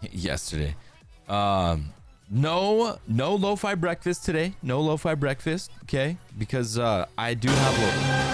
yesterday. Um, no, no lo-fi breakfast today. No lo-fi breakfast. Okay, because uh, I do have. Lo-